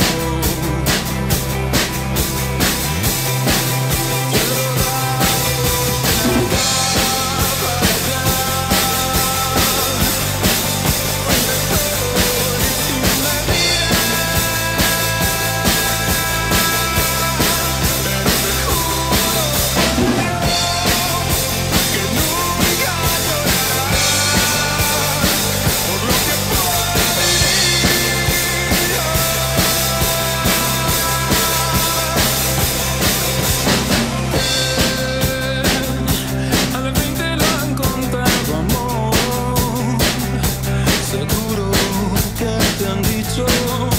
you you.